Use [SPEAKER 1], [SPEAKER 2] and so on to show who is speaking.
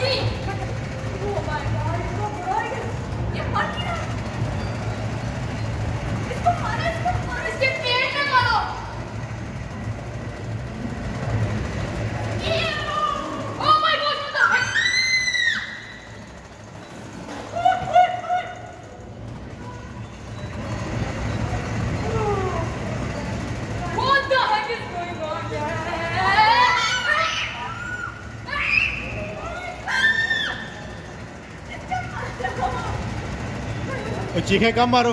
[SPEAKER 1] สิ चीखे कम मारो।